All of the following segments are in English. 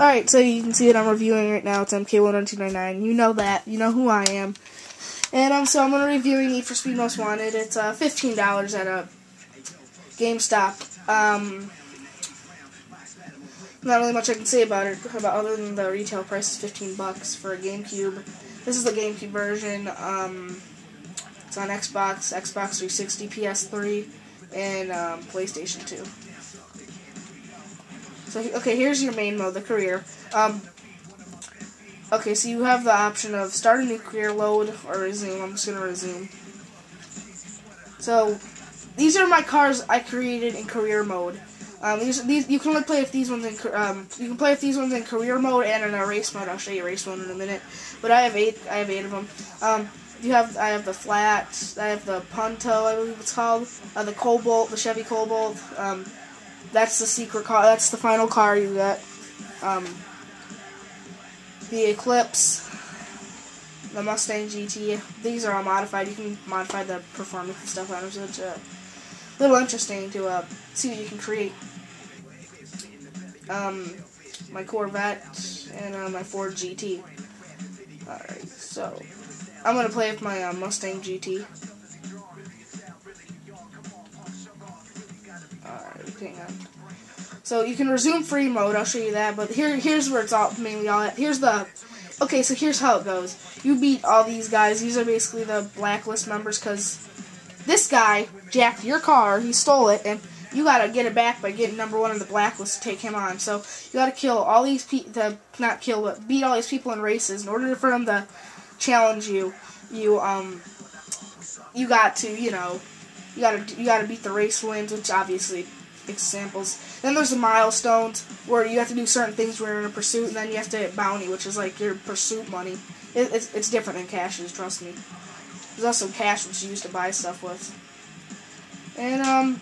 Alright, so you can see that I'm reviewing right now. It's MK11299. You know that. You know who I am. And um, so I'm going to be reviewing Need for Speed Most Wanted. It's uh, $15 at a GameStop. Um, not really much I can say about it, about other than the retail price is 15 bucks for a GameCube. This is the GameCube version. Um, it's on Xbox, Xbox 360, PS3, and um, PlayStation 2. So, okay, here's your main mode, the career. Um, okay, so you have the option of start a new career, load, or resume. I'm just going to resume. So, these are my cars I created in career mode. Um, these, these, you can only play if these ones in um, you can play if these ones in career mode and in a race mode. I'll show you race mode in a minute. But I have eight. I have eight of them. Um, you have I have the Fiat. I have the Punto. I believe it's called. Uh, the Cobalt, the Chevy Cobalt. Um, that's the secret car. That's the final car you get. Um, the Eclipse, the Mustang GT. These are all modified. You can modify the performance and stuff on them, so it's a little interesting to uh, see what you can create. Um, my Corvette and uh, my Ford GT. Alright, so I'm gonna play with my uh, Mustang GT. On. So you can resume free mode. I'll show you that. But here, here's where it's all mainly all at. Here's the. Okay, so here's how it goes. You beat all these guys. These are basically the blacklist members because this guy jacked your car. He stole it, and you gotta get it back by getting number one on the blacklist to take him on. So you gotta kill all these people. The not kill, but beat all these people in races in order for them to challenge you. You um. You got to you know. You gotta you gotta beat the race wins, which obviously examples. Then there's the milestones where you have to do certain things when you're in a pursuit, and then you have to hit bounty, which is like your pursuit money. It, it's, it's different than cashes, trust me. There's also cash which you use to buy stuff with. And um,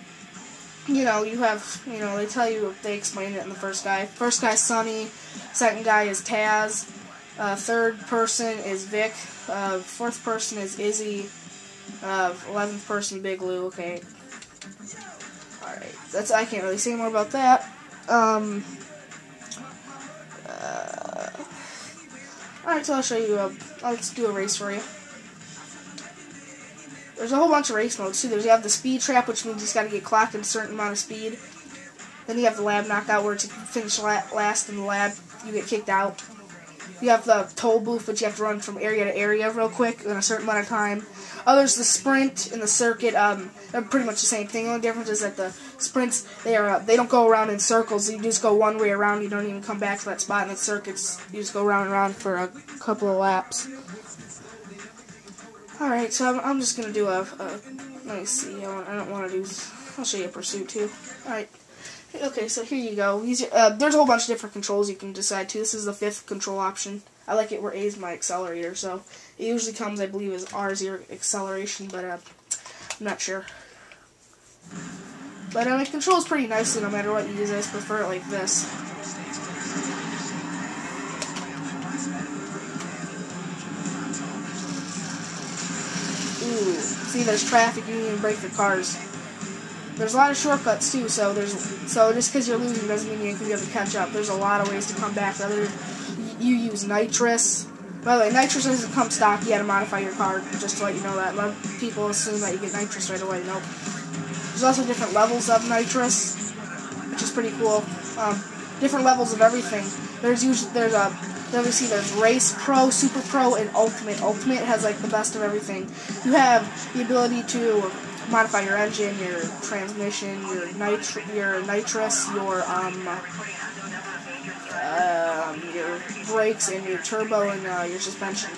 you know, you have you know they tell you they explain it in the first guy. First guy's Sonny, second guy is Taz, uh, third person is Vic, uh, fourth person is Izzy, uh, eleventh person Big Lou. Okay. Alright, that's I can't really say more about that. Um, uh, Alright, so I'll show you. A, let's do a race for you. There's a whole bunch of race modes too. There's you have the speed trap, which means you just got to get clocked at a certain amount of speed. Then you have the lap knockout, where to finish last in the lap, you get kicked out. You have the toll booth, which you have to run from area to area real quick in a certain amount of time. Others, the sprint and the circuit, um, are pretty much the same thing. The only difference is that the sprints they are uh, they don't go around in circles. You just go one way around. You don't even come back to that spot. in the circuits, you just go round and round for a couple of laps. All right, so I'm, I'm just gonna do a, a let me see. I, want, I don't want to do. I'll show you a pursuit too. All right. Okay, so here you go. These, uh, there's a whole bunch of different controls you can decide to. This is the fifth control option. I like it where A is my accelerator, so it usually comes, I believe, as R is your acceleration, but uh, I'm not sure. But um, it controls pretty nicely no matter what you use. I just prefer it like this. Ooh, see, there's traffic. You can even break the cars. There's a lot of shortcuts too, so there's so just because you're losing doesn't mean you can be able to catch up. There's a lot of ways to come back. Whether you use nitrous. By the way, nitrous doesn't come stock. You got to modify your car just to let you know that. A lot of people assume that you get nitrous right away. Nope. There's also different levels of nitrous, which is pretty cool. Um, different levels of everything. There's usually there's a obviously there's race pro, super pro, and ultimate. Ultimate has like the best of everything. You have the ability to modify your engine, your transmission, your nitri- your nitrous, your um, um, your brakes, and your turbo and uh, your suspension.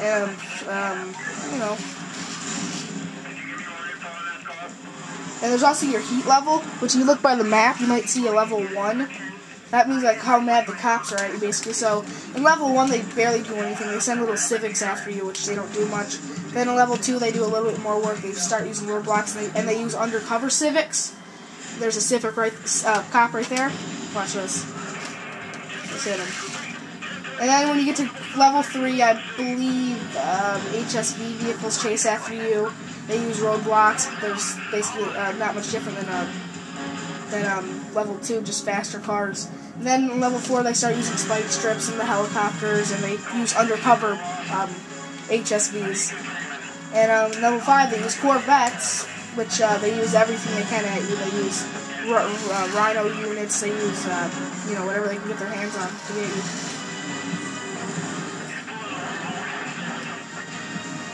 And um, you know. And there's also your heat level, which you look by the map, you might see a level 1. That means like how mad the cops are at you, basically. So in level one, they barely do anything. They send little civics after you, which they don't do much. Then in level two, they do a little bit more work. They start using roadblocks, and they, and they use undercover civics. There's a civic right, uh, cop right there. Watch this. Just hit him. And then when you get to level three, I believe um, HSV vehicles chase after you. They use roadblocks. There's basically uh, not much different than a Then um, level two, just faster cars. And then level four, they start using spike strips and the helicopters, and they use undercover um, HSVs. And um, level five, they use Corvettes, which uh, they use everything they can at you. They use uh, Rhino units. They use uh, you know whatever they can get their hands on to get you.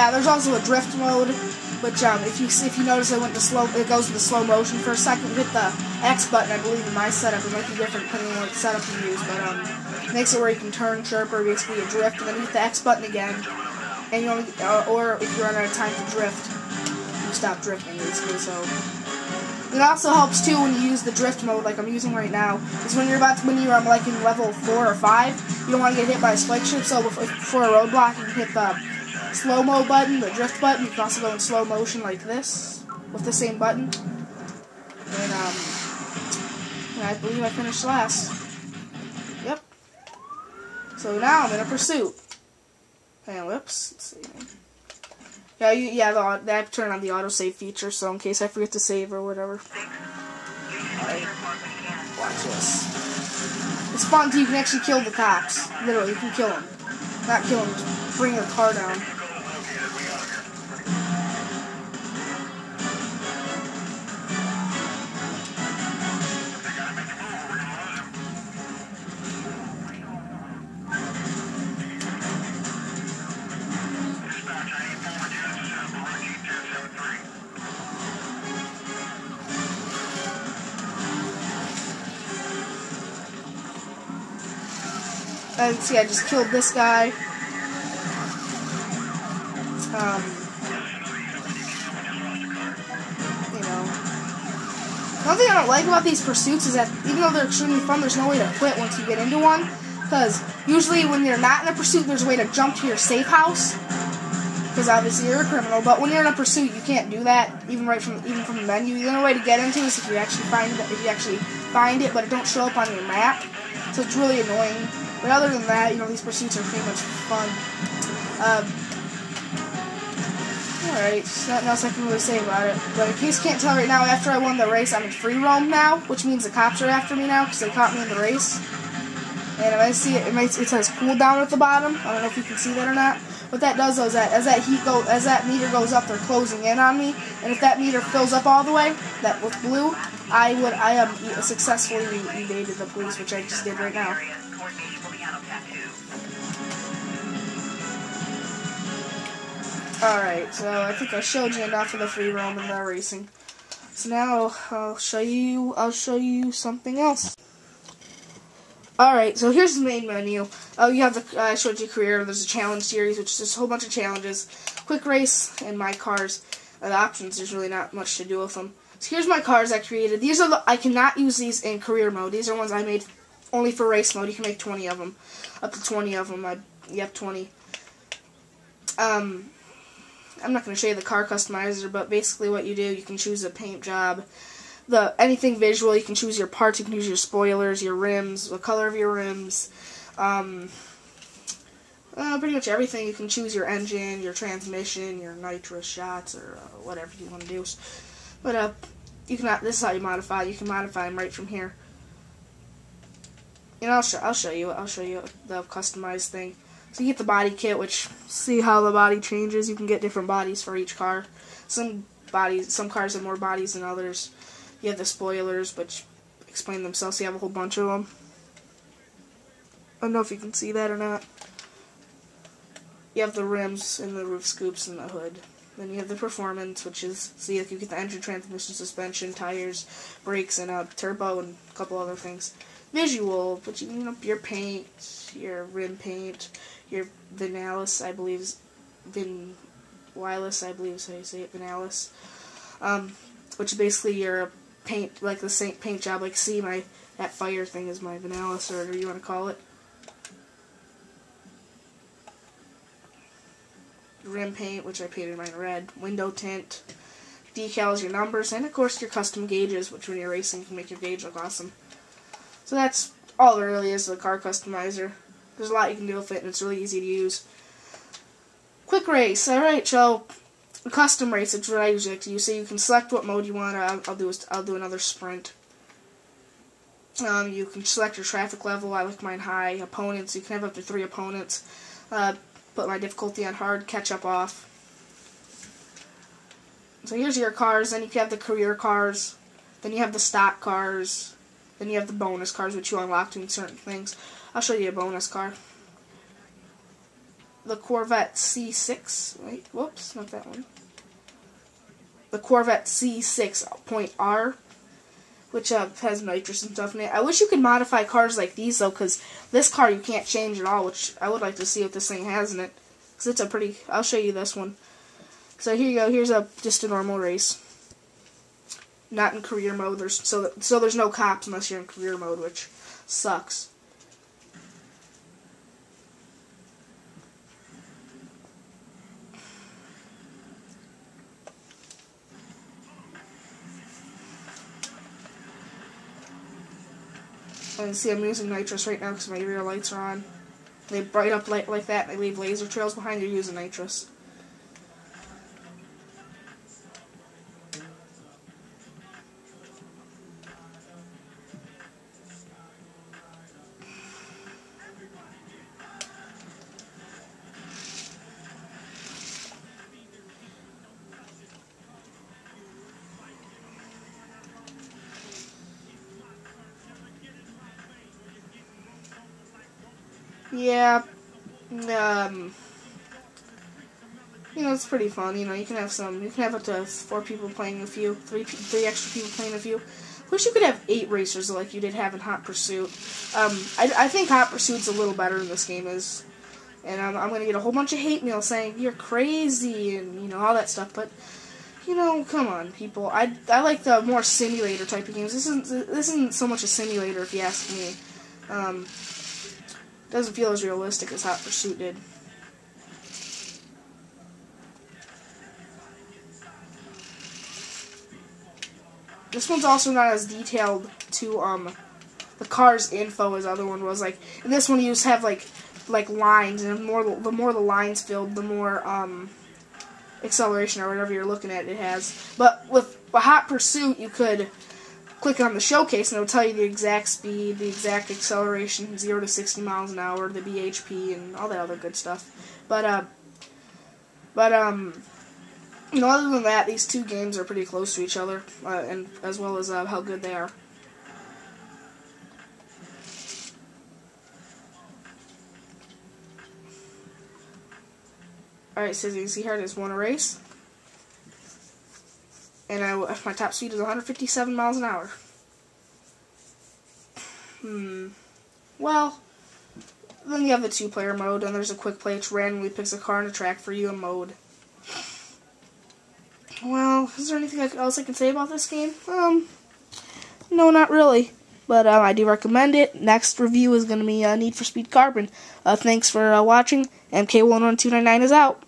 Yeah, there's also a drift mode, which um, if you if you notice, it went to slow. It goes into slow motion for a second. Hit the X button, I believe, in my setup. It might be different depending on what setup you use, but um, makes it where you can turn chirper, basically a drift, and then hit the X button again, and you only, uh, or if you run out of time to drift, you stop drifting basically. So it also helps too when you use the drift mode, like I'm using right now. Is when you're about to, when you're um, like in level four or five, you don't want to get hit by a spike strip. So before, for a roadblock, you can hit the slow mo button, the drift button. You can also go in slow motion like this with the same button. And um, and I believe I finished last. Yep. So now I'm in a pursuit. And whoops. Yeah, you, yeah, the, they have to turn on the autosave feature, so in case I forget to save or whatever. Watch this. It's fun. You can actually kill the cops. Literally, you can kill them. Not kill them, bring the car down. And see, I just killed this guy. Um, you know. One thing I don't like about these pursuits is that even though they're extremely fun, there's no way to quit once you get into one. Because usually when you're not in a pursuit, there's a way to jump to your safe house. Because obviously you're a criminal. But when you're in a pursuit, you can't do that, even right from even from the menu. The only way to get into is if you actually find if you actually find it, but it don't show up on your map. So it's really annoying. But other than that, you know, these pursuits are pretty much fun. Um, Alright, nothing else I can really say about it. But in case you can't tell right now, after I won the race, I'm in free roam now, which means the cops are after me now because they caught me in the race. And if I see it, it, might, it says at the bottom. I don't know if you can see that or not. What that does though is that as that heat go, as that meter goes up, they're closing in on me. And if that meter fills up all the way, that with blue, I would I am um, successfully evaded the police, which I just did right now. Alright, so I think I showed you enough of the free roam and the racing. So now I'll show you I'll show you something else. Alright, so here's the main menu. Oh, you have the, uh, I showed you career, there's a challenge series, which is just a whole bunch of challenges. Quick race, and my cars. Uh, the options, there's really not much to do with them. So here's my cars I created. These are the, I cannot use these in career mode. These are ones I made only for race mode. You can make 20 of them. Up to 20 of them. I, have 20. Um, I'm not going to show you the car customizer, but basically what you do, you can choose a paint job, the anything visual, you can choose your parts, you can use your spoilers, your rims, the color of your rims, um, uh, pretty much everything. You can choose your engine, your transmission, your nitrous shots, or uh, whatever you want to do. But uh, you can this is how you modify. You can modify them right from here. And I'll show I'll show you I'll show you the customized thing. So you get the body kit, which see how the body changes. You can get different bodies for each car. Some bodies, some cars have more bodies than others. You have the spoilers, which explain themselves. So you have a whole bunch of them. I don't know if you can see that or not. You have the rims and the roof scoops and the hood. Then you have the performance, which is see if you get the engine, transmission, suspension, tires, brakes, and a turbo and a couple other things. Visual, but you, you know your paint, your rim paint, your Vinalis, I believe is Vin Wireless, I believe is how you say it, Vinalis. Um, which is basically your paint, like the same paint job. Like, see my that fire thing is my Vinalis, or whatever you want to call it. Rim paint, which I painted mine red. Window tint. Decals, your numbers, and of course your custom gauges, which when you're racing can make your gauge look awesome. So that's all there really is to the car customizer. There's a lot you can do with it, and it's really easy to use. Quick race. Alright, so custom race, it's what I usually like to use. So you can select what mode you want. I'll, I'll do I'll do another sprint. Um, you can select your traffic level. I like mine high. Opponents. You can have up to three opponents. Uh, put my difficulty on hard. Catch up off. So here's your cars. Then you have the career cars. Then you have the stock cars. Then you have the bonus cards, which you unlock doing certain things. I'll show you a bonus car. The Corvette C6. Wait, whoops, not that one. The Corvette C6.R which uh, has nitrous and stuff in it. I wish you could modify cars like these though, because this car you can't change at all. Which I would like to see what this thing has in it, because it's a pretty. I'll show you this one. So here you go. Here's a just a normal race. Not in career mode. There's so so there's no cops unless you're in career mode, which sucks. And see I'm using nitrous right now because my rear lights are on. They bright up light like that. They leave laser trails behind You're using nitrous. Yeah. Um. You know, it's pretty fun. You know, you can have some. You can have up to four people playing a few, three, three extra people playing a few. Wish you could have eight racers like you did have in Hot Pursuit. Um, I, I think Hot Pursuit's a little better than this game is, and I'm, I'm gonna get a whole bunch of hate mail saying you're crazy and you know all that stuff. But you know, come on, people. I I like the more simulator type of games. This isn't this isn't so much a simulator if you ask me. Um, doesn't feel as realistic as Hot Pursuit did. This one's also not as detailed to um the car's info as other one was. Like in this one, you just have like like lines, and the more the more the lines filled, the more um acceleration or whatever you're looking at it has. But with a Hot Pursuit, you could click on the showcase and it'll tell you the exact speed, the exact acceleration, 0 to 60 miles an hour, the BHP, and all that other good stuff. But, uh, but, um, you know, other than that, these two games are pretty close to each other, uh, and as well as uh, how good they are. Alright, so as you see here, I just won a race and I, if my top speed is 157 miles an hour. Hmm. Well, then you have the two-player mode, and there's a quick play which randomly picks a car and a track for you in mode. Well, is there anything else I can say about this game? Um, no, not really. But um, I do recommend it. Next review is going to be uh, Need for Speed Carbon. Uh, thanks for uh, watching. MK11299 is out.